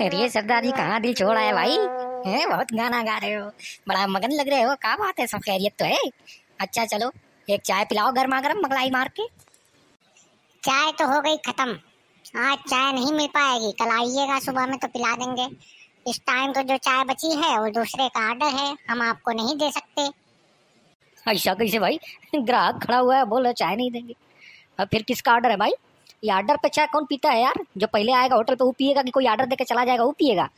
अरे सरदार जी कहाँ दिल छोड़ आए भाई? है बहुत गाना गा रहे हो। बड़ा मगन लग रहे हो। क्या बात है सब खैरियत तो है। अच्छा चलो एक चाय पिलाओ गर्मा गर्म मगलाई मार के। चाय तो हो गई खत्म। आज चाय नहीं मिल पाएगी। कल आइएगा सुबह में तो पिला देंगे। इस टाइम तो जो चाय बची है वो दूसरे का ऑर्डर है हम आपको नहीं दे सकते। ऐसा कैसे भाई? ग्राहक खड़ा हुआ है बोलो चाय नहीं देंगे। अब फिर किसका ऑर्डर है भाई? ये ऑर्डर पे चाय कौन पीता है यार? जो पहले आएगा होटल पे वो पिएगा कि कोई ऑर्डर देके चला जाएगा वो पिएगा।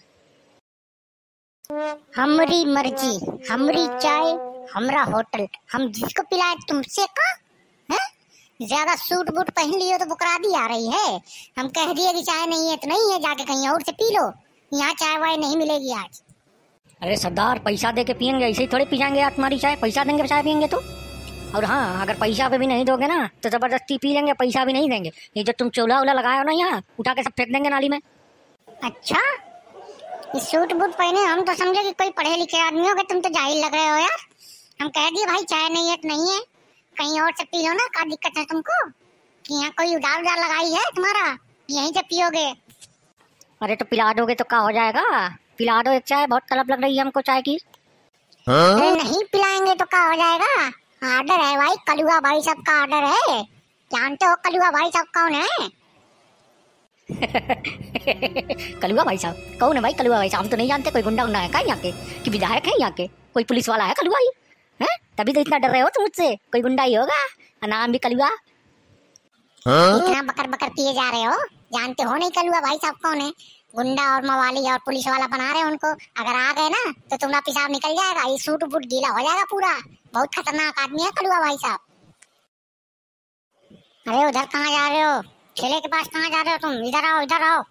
हमरी मर्ज़ी हमारी चाय हमारा होटल। हम जिसको पिलाए तुमसे का? है? ज़्यादा सूट बूट पहन लियो तो बुकरादी आ रही है। हम कह दिए कि चाय नहीं है तो नहीं है जाके कहीं और से पी लो। यहाँ चाय वाय नहीं मिलेगी आज। अरे सरदार पैसा दे के पियेंगे ऐसे ही थोड़े पी जाएँगे तुम्हारी चाय। पैसा देंगे चाय पियेंगे तो। और हाँ अगर पैसा पे भी नहीं दोगे ना तो ज़बरदस्ती पी लेंगे पैसा भी नहीं देंगे। ये जो तुम चूल्हा उला लगाए हो ना यहाँ उठा के सब फेंक देंगे नाली में। अच्छा? ये सूट बूट पहने हम तो समझे कि कोई पढ़े लिखे आदमी हो गए तुम तो जाहिल लग रहे हो यार। हम कह दिए भाई चाय नहीं है तो नहीं है। कहीं और से पी लो ना क्या दिक्कत है तुमको? कि यहाँ कोई उधार उधार लगाई है तुम्हारा? यहीं से पियोगे। अरे तो पिला दोगे तो क्या हो जाएगा? पिला दो एक चाय बहुत तलब लग रही है हमको चाय की। अरे नहीं पिलाएँगे तो क्या हो जाएगा? ऑर्डर है भाई कलुआ भाई साहब का ऑर्डर है। जानते हो कलुआ भाई साहब कौन है? कलुआ भाई साहब कौन है भाई कलुआ भाई साहब? हम तो नहीं जानते कोई गुंडा उंडा है क्या यहाँ के? कि विधायक है यहाँ के? कोई पुलिस वाला है कलुआ ही है? तभी तो इतना डर रहे हो तुम मुझसे। कोई गुंडा ही होगा नाम भी कलुआ। इतना बकर बकर किए जा रहे हो? जानते हो नहीं कलुआ भाई साहब कौन है? गुंडा और मवाली और पुलिस वाला बना रहे हैं उनको। अगर आ गए ना तो तुम्हारा पेशाब निकल जाएगा। ये सूट बूट गीला हो जाएगा पूरा। बहुत खतरनाक आदमी है कलुआ भाई साहब। अरे उधर कहाँ जा रहे हो? ठेले के पास कहाँ जा रहे हो तुम? इधर आओ इधर आओ।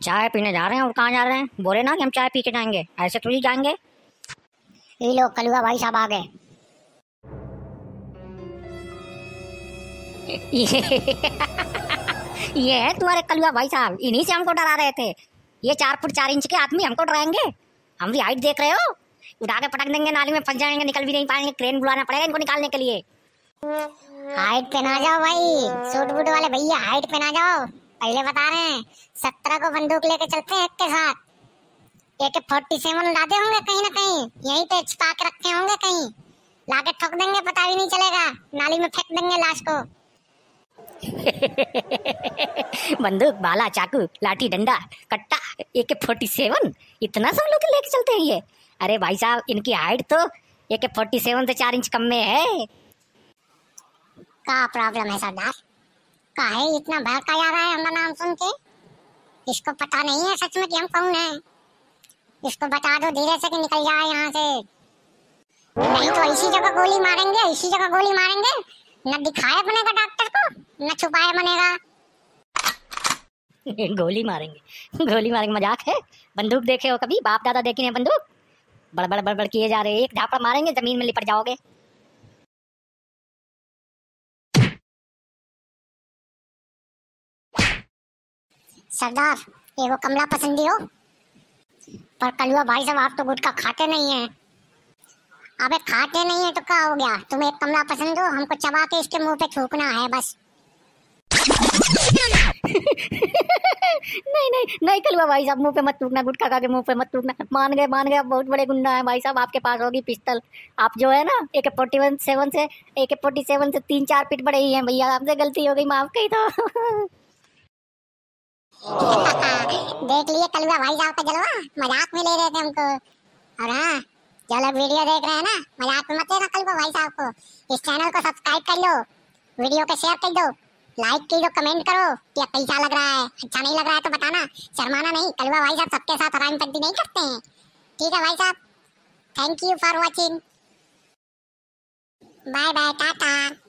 चाय पीने जा रहे हैं और कहाँ जा रहे हैं? बोले ना कि हम चाय पी के जाएँगे। ऐसे थोड़ी जाएँगे? ये लो कलुआ भाई साहब आ गए। ये है तुम्हारे कलुआ भाई साहब। इन्हीं से हमको डरा रहे थे। ये चार फुट चार इंच के आदमी हमको डराएँगे। हम भी हाइट देख रहे हो? उठा के पटक देंगे नाली में फंस जाएँगे निकल भी नहीं पाएँगे क्रेन बुलाना पड़ेगा इनको निकालने के लिए। हाइट पे ना जाओ भाई। सूट बूट वाले भैया हाइट पे ना जाओ। पहले बता रहे हैं सत्रह को बंदूक लेके चलते हैं एक के साथ। एक फोर्टी सेवन लादे होंगे कहीं ना कहीं। यहीं पे छिपा के रखे होंगे कहीं। लाके ठोक देंगे पता भी नहीं चलेगा। नाली में फेंक देंगे लाश को। बंदूक बाला चाकू, लाठी डंडा, कट्टा ए के फोर्टी सेवन इतना सब लोग लेके चलते हैं ये। अरे भाई साहब, इनकी हाइट तो ए के फोर्टी सेवन से चार इंच कम में है। का प्रॉब्लम है सरदार? का है इतना भड़का जा रहा है हमारा नाम सुन के? इसको पता नहीं है सच में कि हम कौन है। इसको बता दो धीरे से कि निकल जाए यहाँ से। नहीं तो इसी जगह गोली मारेंगे, इसी जगह गोली मारेंगे। न दिखाए बनेगा डॉक्टर को, न छुपाए बनेगा। गोली मारेंगे। गोली मारेंगे मज़ाक है? बंदूक देखे हो कभी? बाप दादा देखे हैं बंदूक? बड़बड़ बड़बड़ किए जा रहे हैं। एक झापड़ मारेंगे, ज़मीन में लिपट जाओगे। सरदार, ये वो कमला पसंदी हो? पर कलुआ भाई साहब, आप तो गुटखा खाते नहीं है। अबे खाते नहीं है तो क्या हो गया? तुम्हें एक कमला पसंद हो, हमको चबा के इसके मुँह पे थूकना है, बस। नहीं नहीं भाई साहब मुँह पे मत थूकना, गुटखा खा के मुँह पे मत थूकना। मान गए मान गए आप बहुत बड़े गुंडा है भाई साहब, आपके पास होगी पिस्तल। आप जो है ना एक फोर्टी वन सेवन से एक फोर्टी सेवन से तीन चार फीट बड़े ही हैं भैया, आपसे गलती हो गई, माफ़ कही तो। देख लिए कलुआ भाई साहब का जलवा, मज़ाक में ले रहे थे हमको। और हाँ जो लोग वीडियो देख रहे हैं ना, मज़ाक में मत लेना कलुआ भाई साहब को। इस चैनल को सब्सक्राइब कर लो, वीडियो को शेयर कर दो। लाइक कीजो कमेंट करो, कि कैसा लग रहा है। अच्छा नहीं लग रहा है तो बताना। शर्माना नहीं। कलवा भाई साहब सबके साथ हराम पट्टी नहीं करते हैं। ठीक है भाई साहब। Thank you for watching bye bye tata.